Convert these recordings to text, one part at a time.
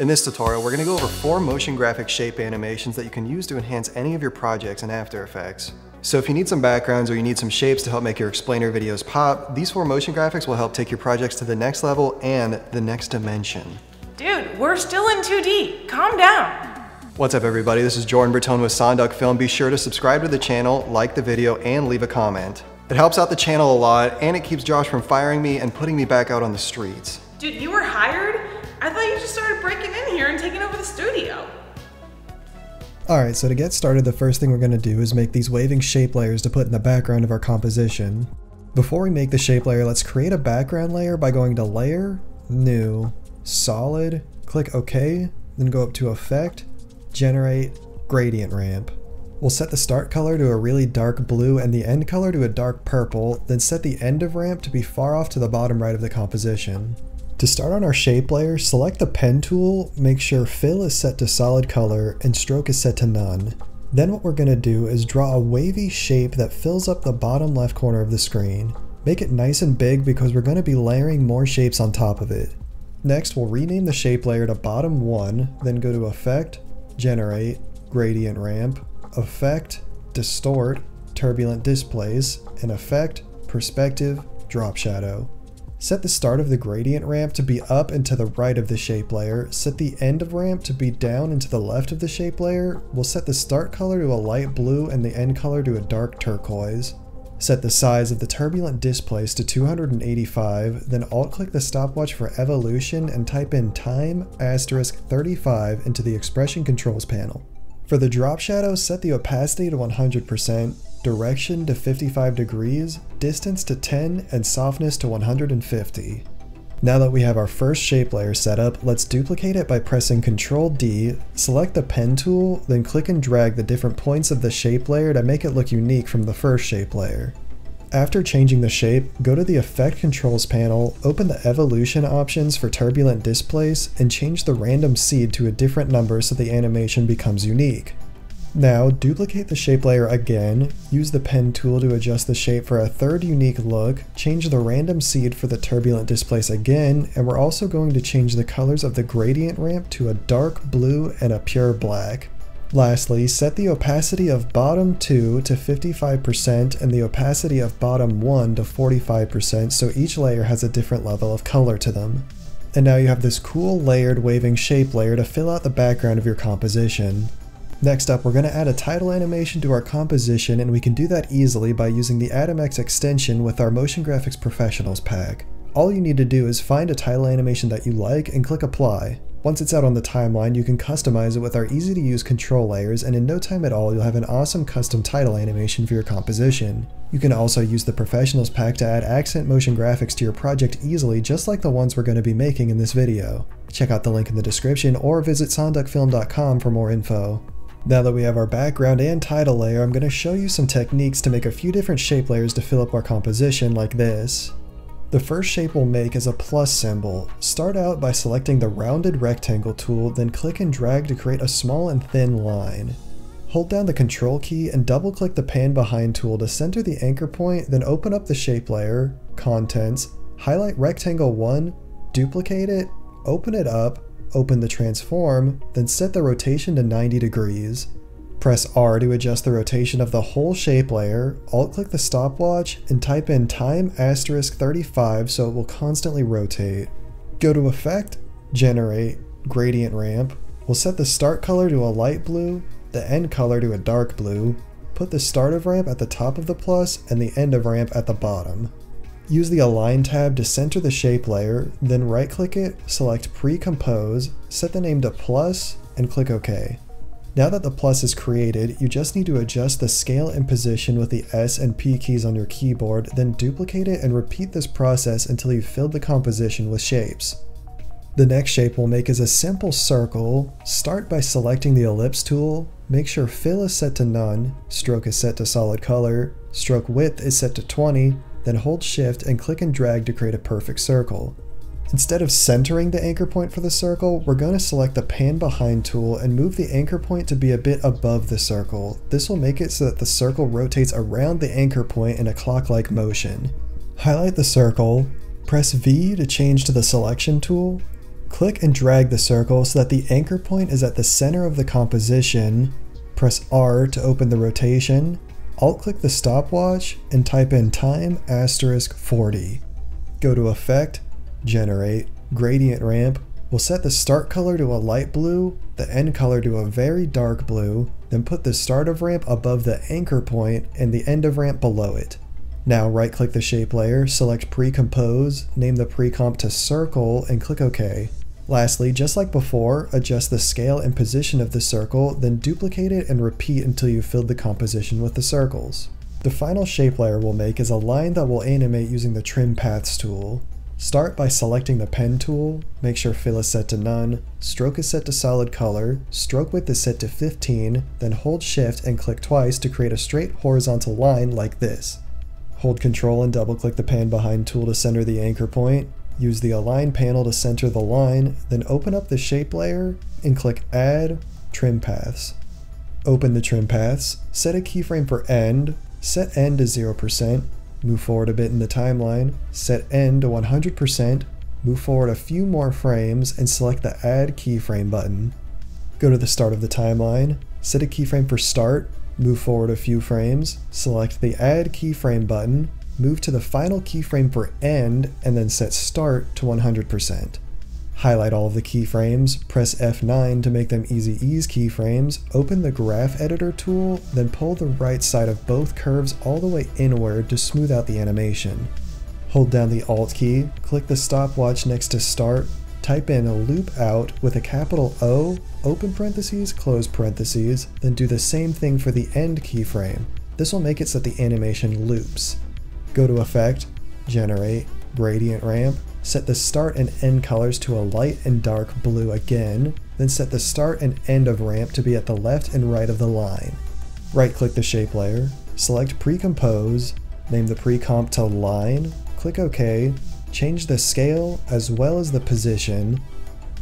In this tutorial, we're going to go over four motion graphic shape animations that you can use to enhance any of your projects in After Effects. So if you need some backgrounds or you need some shapes to help make your explainer videos pop, these four motion graphics will help take your projects to the next level and the next dimension. Dude, we're still in 2D. Calm down. What's up everybody, this is Jordan Bertone with Sonduck Film. Be sure to subscribe to the channel, like the video, and leave a comment. It helps out the channel a lot, and it keeps Josh from firing me and putting me back out on the streets. Dude, you were hired? You just started breaking in here and taking over the studio. Alright, so to get started, the first thing we're going to do is make these waving shape layers to put in the background of our composition. Before we make the shape layer, let's create a background layer by going to Layer, New, Solid, click OK, then go up to Effect, Generate, Gradient Ramp. We'll set the start color to a really dark blue and the end color to a dark purple, then set the end of ramp to be far off to the bottom right of the composition. To start on our shape layer, select the pen tool, make sure fill is set to solid color and stroke is set to none. Then what we're going to do is draw a wavy shape that fills up the bottom left corner of the screen. Make it nice and big because we're going to be layering more shapes on top of it. Next, we'll rename the shape layer to bottom 1, then go to Effect, Generate, Gradient Ramp, Effect, Distort, Turbulent Displace, and Effect, Perspective, Drop Shadow. Set the start of the gradient ramp to be up and to the right of the shape layer. Set the end of ramp to be down and to the left of the shape layer. We'll set the start color to a light blue and the end color to a dark turquoise. Set the size of the turbulent displace to 285, then alt-click the stopwatch for evolution and type in time asterisk 35 into the expression controls panel. For the drop shadow, set the opacity to 100%, direction to 55 degrees, distance to 10, and softness to 150. Now that we have our first shape layer set up, let's duplicate it by pressing Ctrl D, select the pen tool, then click and drag the different points of the shape layer to make it look unique from the first shape layer. After changing the shape, go to the Effect Controls panel, open the Evolution options for Turbulent Displace, and change the random seed to a different number so the animation becomes unique. Now, duplicate the shape layer again, use the pen tool to adjust the shape for a third unique look, change the random seed for the turbulent displace again, and we're also going to change the colors of the gradient ramp to a dark blue and a pure black. Lastly, set the opacity of bottom 2 to 55% and the opacity of bottom 1 to 45% so each layer has a different level of color to them. And now you have this cool layered waving shape layer to fill out the background of your composition. Next up, we're going to add a title animation to our composition and we can do that easily by using the AtomX extension with our Motion Graphics Professionals pack. All you need to do is find a title animation that you like and click apply. Once it's out on the timeline, you can customize it with our easy to use control layers and in no time at all you'll have an awesome custom title animation for your composition. You can also use the Professionals pack to add accent motion graphics to your project easily just like the ones we're going to be making in this video. Check out the link in the description or visit sonduckfilm.com for more info. Now that we have our background and title layer, I'm going to show you some techniques to make a few different shape layers to fill up our composition like this. The first shape we'll make is a plus symbol. Start out by selecting the rounded rectangle tool, then click and drag to create a small and thin line. Hold down the control key and double click the pan behind tool to center the anchor point, then open up the shape layer, contents, highlight rectangle 1, duplicate it, open it up, open the transform, then set the rotation to 90 degrees. Press R to adjust the rotation of the whole shape layer, alt-click the stopwatch, and type in time asterisk 35 so it will constantly rotate. Go to Effect, Generate, Gradient Ramp. We'll set the start color to a light blue, the end color to a dark blue, put the start of ramp at the top of the plus and the end of ramp at the bottom. Use the Align tab to center the shape layer, then right click it, select Pre-Compose, set the name to Plus, and click OK. Now that the plus is created, you just need to adjust the scale and position with the S and P keys on your keyboard, then duplicate it and repeat this process until you've filled the composition with shapes. The next shape we'll make is a simple circle. Start by selecting the ellipse tool, make sure fill is set to none, stroke is set to solid color, stroke width is set to 20, then hold shift and click and drag to create a perfect circle. Instead of centering the anchor point for the circle, we're going to select the pan behind tool and move the anchor point to be a bit above the circle. This will make it so that the circle rotates around the anchor point in a clock-like motion. Highlight the circle, press V to change to the selection tool, Click and drag the circle so that the anchor point is at the center of the composition. Press R to open the rotation. Alt click the stopwatch and type in time asterisk 40. Go to Effect, Generate, Gradient Ramp. We'll set the start color to a light blue, the end color to a very dark blue, then put the start of ramp above the anchor point and the end of ramp below it. Now right click the shape layer, select pre-compose, name the pre-comp to circle and click OK. Lastly, just like before, adjust the scale and position of the circle, then duplicate it and repeat until you've filled the composition with the circles. The final shape layer we'll make is a line that we'll animate using the Trim Paths tool. Start by selecting the pen tool, make sure fill is set to none, stroke is set to solid color, stroke width is set to 15, then hold shift and click twice to create a straight horizontal line like this. Hold control and double click the pan behind tool to center the anchor point, Use the Align panel to center the line, then open up the Shape layer and click Add Trim Paths. Open the Trim Paths, set a keyframe for End, set End to 0%, move forward a bit in the timeline, set End to 100%, move forward a few more frames, and select the Add Keyframe button. Go to the start of the timeline, set a keyframe for Start, move forward a few frames, select the Add Keyframe button, move to the final keyframe for end, and then set start to 100%. Highlight all of the keyframes, press F9 to make them easy ease keyframes, open the graph editor tool, then pull the right side of both curves all the way inward to smooth out the animation. Hold down the Alt key, click the stopwatch next to start, type in a loop out with a capital O, open parentheses, close parentheses, then do the same thing for the end keyframe. This will make it so that the animation loops. Go to Effect, Generate, Gradient Ramp, set the start and end colors to a light and dark blue again, then set the start and end of ramp to be at the left and right of the line. Right click the shape layer, select Pre-Compose, name the pre-comp to Line, click OK, change the scale as well as the position,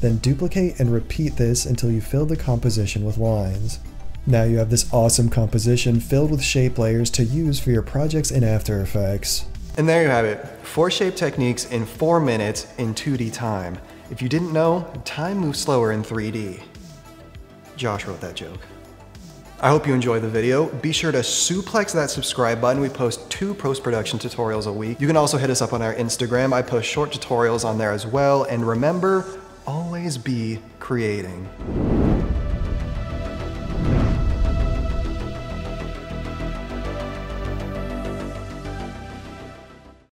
then duplicate and repeat this until you fill the composition with lines. Now you have this awesome composition filled with shape layers to use for your projects in After Effects. And there you have it, four shape techniques in four minutes in 2D time. If you didn't know, time moves slower in 3D. Josh wrote that joke. I hope you enjoyed the video. Be sure to suplex that subscribe button. We post two post-production tutorials a week. You can also hit us up on our Instagram. I post short tutorials on there as well. And remember, always be creating.